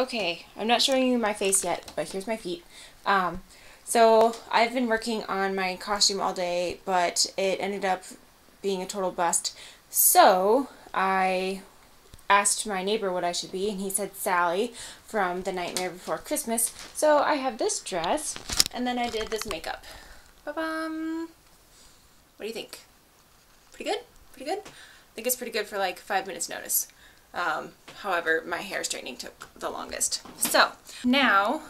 Okay, I'm not showing you my face yet, but here's my feet. Um, so I've been working on my costume all day, but it ended up being a total bust. So I asked my neighbor what I should be, and he said Sally from The Nightmare Before Christmas. So I have this dress, and then I did this makeup. Ba-bum! What do you think? Pretty good? Pretty good? I think it's pretty good for like five minutes notice. Um, however, my hair straightening took the longest. So now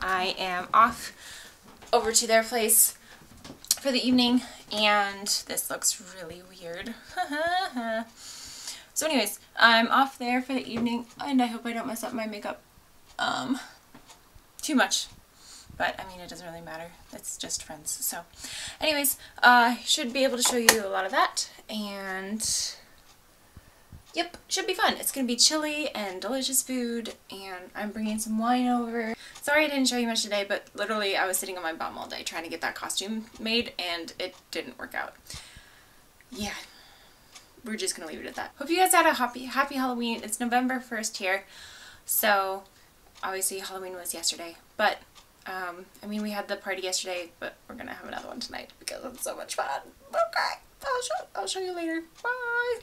I am off over to their place for the evening and this looks really weird. so anyways, I'm off there for the evening and I hope I don't mess up my makeup um, too much. But, I mean, it doesn't really matter. It's just friends. So, anyways, I uh, should be able to show you a lot of that. And Yep, should be fun. It's going to be chili and delicious food, and I'm bringing some wine over. Sorry I didn't show you much today, but literally I was sitting on my bum all day trying to get that costume made, and it didn't work out. Yeah, we're just going to leave it at that. Hope you guys had a happy, happy Halloween. It's November 1st here, so obviously Halloween was yesterday, but um, I mean, we had the party yesterday, but we're going to have another one tonight because it's so much fun. Okay, I'll show, I'll show you later. Bye!